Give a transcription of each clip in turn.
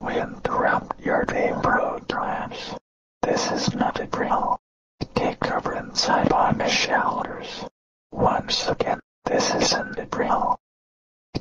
We interrupt your day programs, this is not a drill. Take cover inside Amish shelters. Once again, this isn't a drill.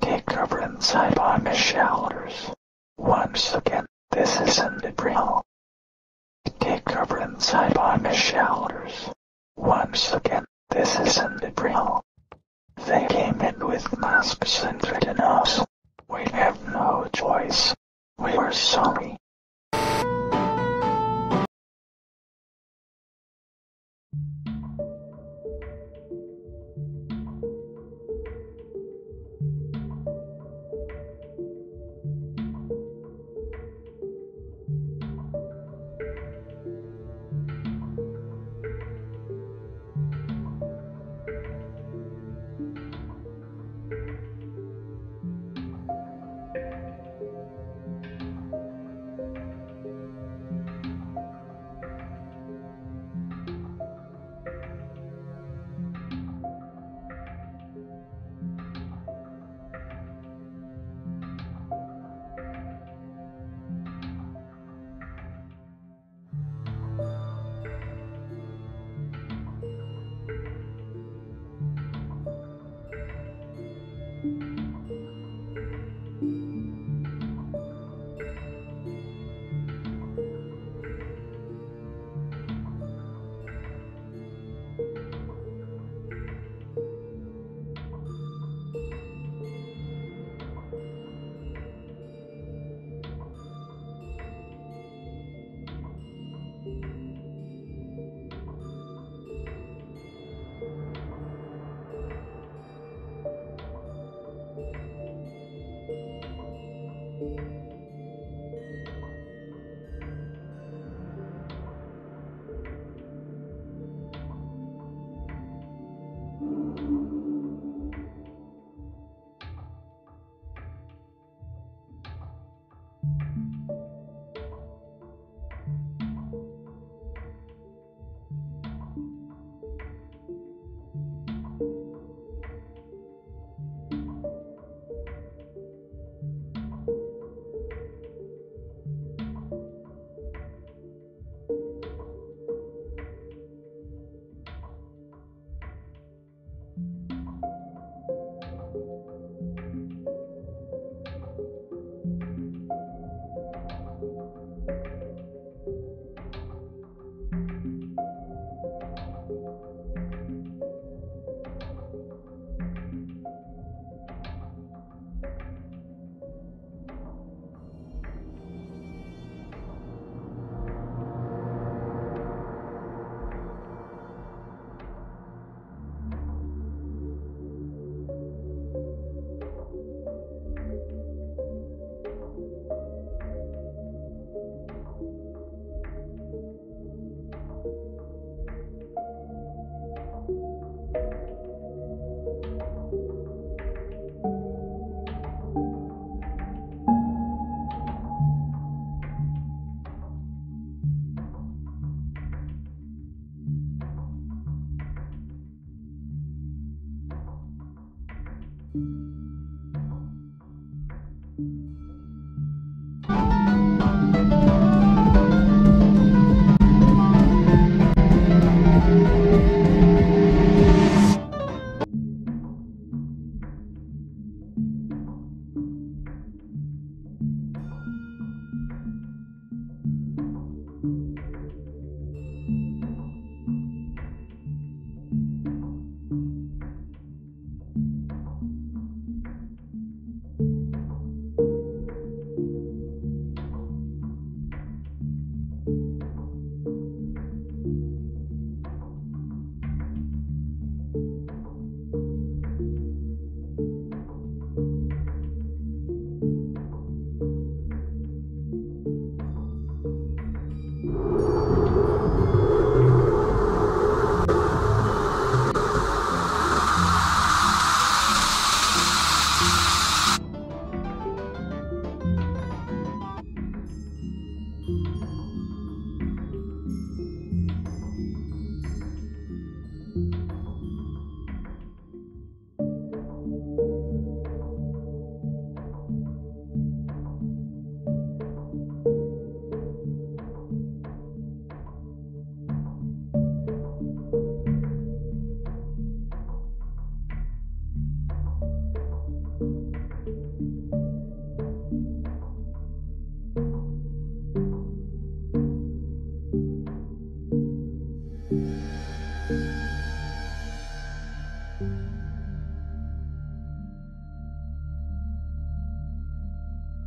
Take cover inside Amish shelters. Once again, this isn't a drill. Take cover inside Amish shelters. Once again, this isn't a drill. They came in with masks and threatened us. We have no choice. We are sorry.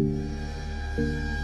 Música